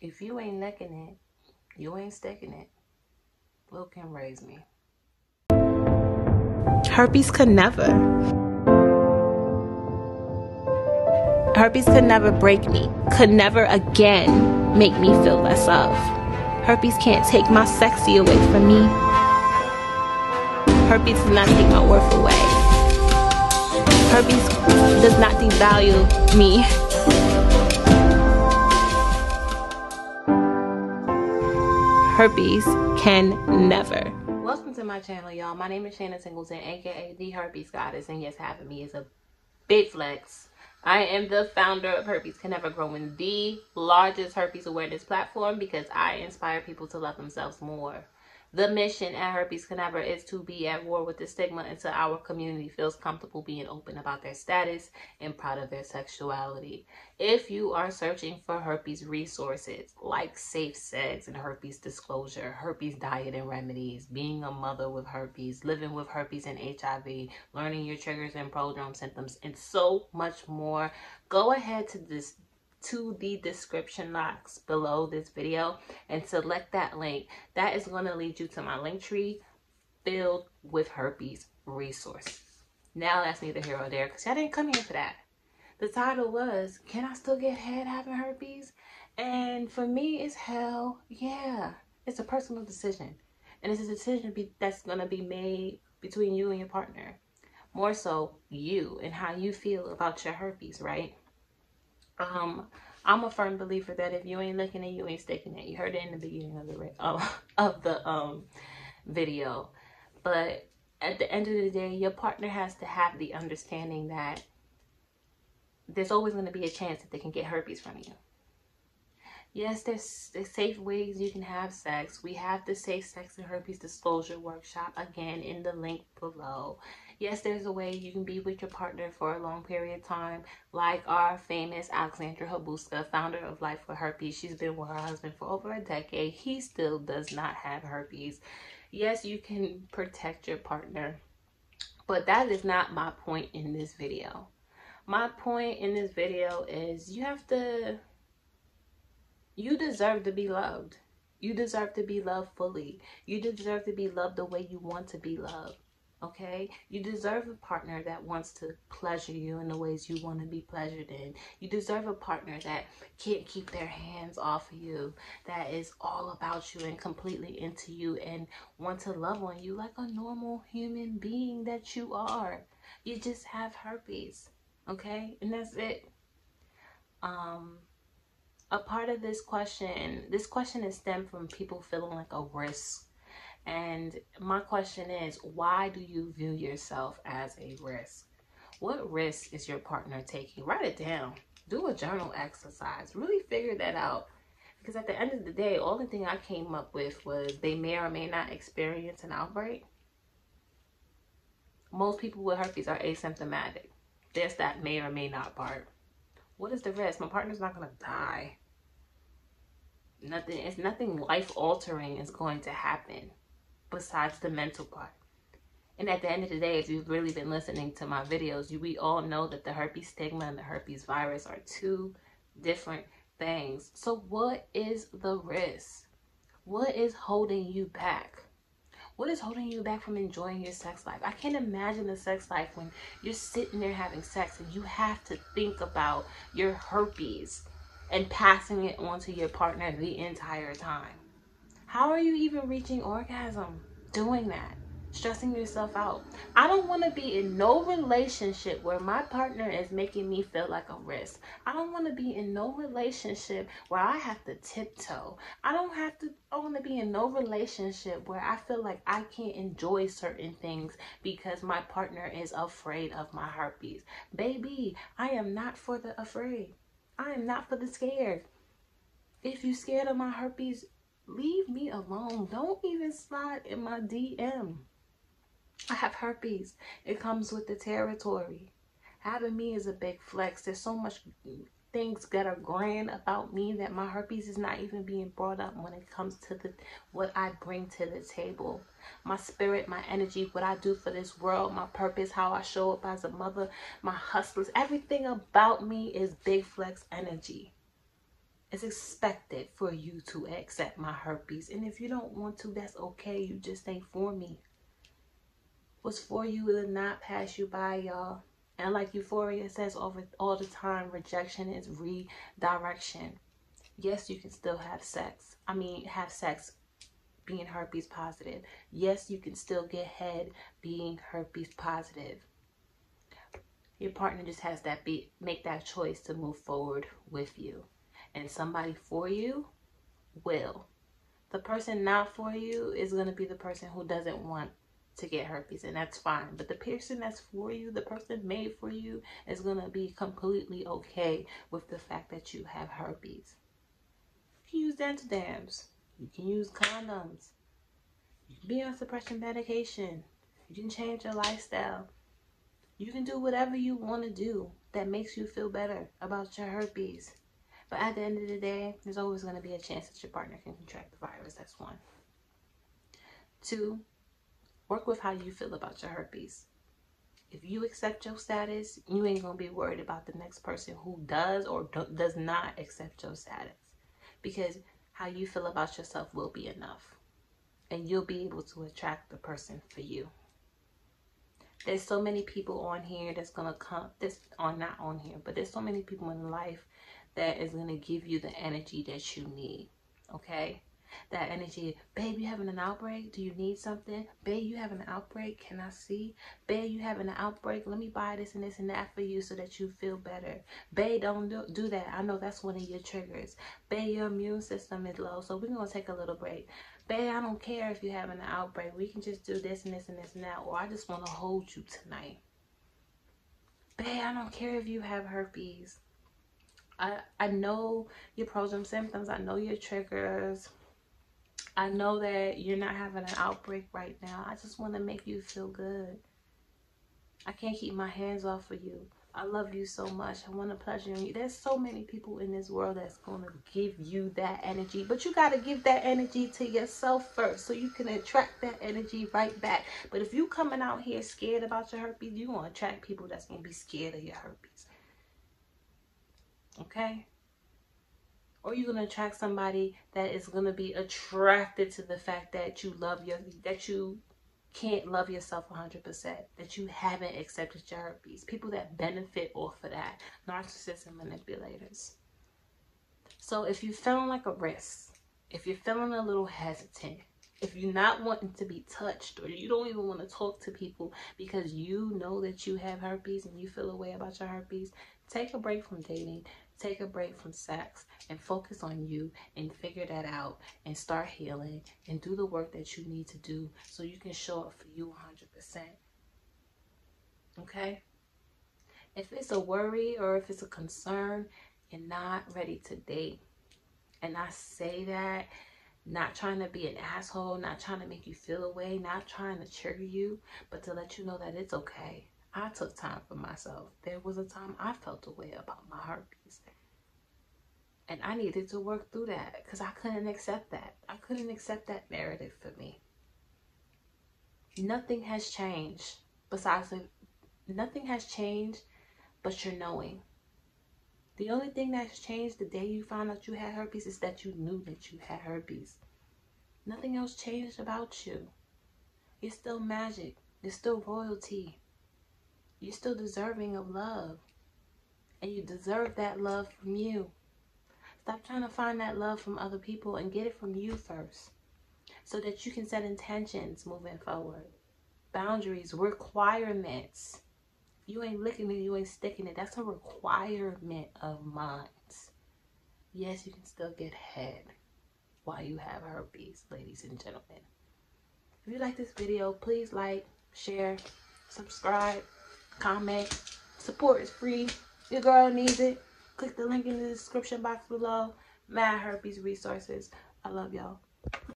If you ain't necking it, you ain't sticking it. Lil Kim raised me. Herpes could never. Herpes could never break me, could never again make me feel less of. Herpes can't take my sexy away from me. Herpes does not take my worth away. Herpes does not devalue me. Herpes can never. Welcome to my channel, y'all. My name is Shana Singleton, aka The Herpes Goddess, and yes, having me is a big flex. I am the founder of Herpes Can Never Grow in the largest herpes awareness platform because I inspire people to love themselves more. The mission at Herpes Can Never is to be at war with the stigma until our community feels comfortable being open about their status and proud of their sexuality. If you are searching for herpes resources like safe sex and herpes disclosure, herpes diet and remedies, being a mother with herpes, living with herpes and HIV, learning your triggers and prodrome symptoms, and so much more, go ahead to this to the description box below this video and select that link. That is going to lead you to my Linktree filled with herpes resources. Now that's neither here or there because I didn't come here for that. The title was, Can I Still Get Head Having Herpes? And for me, it's hell yeah. It's a personal decision. And it's a decision be, that's going to be made between you and your partner. More so you and how you feel about your herpes, right? Um, I'm a firm believer that if you ain't looking at you ain't sticking it. You heard it in the beginning of the of, of the um video, but at the end of the day, your partner has to have the understanding that there's always going to be a chance that they can get herpes from you. Yes, there's, there's safe ways you can have sex. We have the Safe Sex and Herpes Disclosure Workshop again in the link below. Yes, there's a way you can be with your partner for a long period of time, like our famous Alexandra Harbushka, founder of Life with Herpes. She's been with her husband for over a decade. He still does not have herpes. Yes, you can protect your partner, but that is not my point in this video. My point in this video is you have to, you deserve to be loved. You deserve to be loved fully. You deserve to be loved the way you want to be loved okay? You deserve a partner that wants to pleasure you in the ways you want to be pleasured in. You deserve a partner that can't keep their hands off of you that is all about you and completely into you and want to love on you like a normal human being that you are. You just have herpes okay? And that's it. Um a part of this question this question is stemmed from people feeling like a risk and my question is, why do you view yourself as a risk? What risk is your partner taking? Write it down. Do a journal exercise. Really figure that out. Because at the end of the day, all the thing I came up with was they may or may not experience an outbreak. Most people with herpes are asymptomatic. There's that may or may not part. What is the risk? My partner's not going to die. Nothing, it's nothing life altering is going to happen besides the mental part. And at the end of the day, if you've really been listening to my videos, you, we all know that the herpes stigma and the herpes virus are two different things. So what is the risk? What is holding you back? What is holding you back from enjoying your sex life? I can't imagine the sex life when you're sitting there having sex and you have to think about your herpes and passing it on to your partner the entire time. How are you even reaching orgasm doing that? Stressing yourself out. I don't want to be in no relationship where my partner is making me feel like a risk. I don't want to be in no relationship where I have to tiptoe. I don't have to I want to be in no relationship where I feel like I can't enjoy certain things because my partner is afraid of my herpes. Baby, I am not for the afraid. I am not for the scared. If you scared of my herpes, leave me alone. Don't even slide in my DM. I have herpes. It comes with the territory. Having me is a big flex. There's so much things that are grand about me that my herpes is not even being brought up when it comes to the what I bring to the table. My spirit, my energy, what I do for this world, my purpose, how I show up as a mother, my hustlers, everything about me is big flex energy. It's expected for you to accept my herpes. And if you don't want to, that's okay. You just ain't for me. What's for you will not pass you by, y'all. And like Euphoria says over all the time, rejection is redirection. Yes, you can still have sex. I mean, have sex being herpes positive. Yes, you can still get head being herpes positive. Your partner just has that be make that choice to move forward with you. And somebody for you will. The person not for you is going to be the person who doesn't want to get herpes and that's fine. But the person that's for you the person made for you is going to be completely okay with the fact that you have herpes. You can use dental dams. You can use condoms. You can be on suppression medication. You can change your lifestyle. You can do whatever you want to do that makes you feel better about your herpes. But at the end of the day there's always going to be a chance that your partner can contract the virus. That's one. Two Work with how you feel about your herpes. If you accept your status, you ain't going to be worried about the next person who does or do does not accept your status. Because how you feel about yourself will be enough. And you'll be able to attract the person for you. There's so many people on here that's going to come, this on not on here, but there's so many people in life that is going to give you the energy that you need. Okay? That energy. Babe, you having an outbreak? Do you need something? Babe, you having an outbreak? Can I see? Babe, you having an outbreak? Let me buy this and this and that for you so that you feel better. Babe, don't do, do that. I know that's one of your triggers. Babe, your immune system is low, so we're going to take a little break. Babe, I don't care if you're having an outbreak. We can just do this and this and this and that. Or I just want to hold you tonight. Babe, I don't care if you have herpes. I, I know your prodrome symptoms. I know your triggers. I know that you're not having an outbreak right now. I just want to make you feel good. I can't keep my hands off of you. I love you so much. I want to pleasure you. There's so many people in this world that's going to give you that energy. But you got to give that energy to yourself first so you can attract that energy right back. But if you coming out here scared about your herpes, you're going to attract people that's going to be scared of your herpes. Okay? Or you're going to attract somebody that is going to be attracted to the fact that you love your that you can't love yourself 100% that you haven't accepted your herpes people that benefit off of that narcissists and manipulators. So if you're feeling like a risk if you're feeling a little hesitant if you're not wanting to be touched or you don't even want to talk to people because you know that you have herpes and you feel a way about your herpes take a break from dating take a break from sex and focus on you and figure that out and start healing and do the work that you need to do so you can show up for you 100%. Okay? If it's a worry or if it's a concern, you're not ready to date. And I say that not trying to be an asshole, not trying to make you feel away, not trying to trigger you, but to let you know that it's okay. I took time for myself. There was a time I felt a way about my herpes. And I needed to work through that because I couldn't accept that. I couldn't accept that narrative for me. Nothing has changed besides the, nothing has changed but your knowing. The only thing that's changed the day you found out you had herpes is that you knew that you had herpes. Nothing else changed about you. You're still magic. You're still royalty. You're still deserving of love. And you deserve that love from you. Stop trying to find that love from other people and get it from you first. So that you can set intentions moving forward. Boundaries, requirements. You ain't licking it, you ain't sticking it. That's a requirement of mine. Yes, you can still get head while you have herpes, ladies and gentlemen. If you like this video, please like, share, subscribe comment. Support is free. Your girl needs it. Click the link in the description box below. Mad Herpes Resources. I love y'all.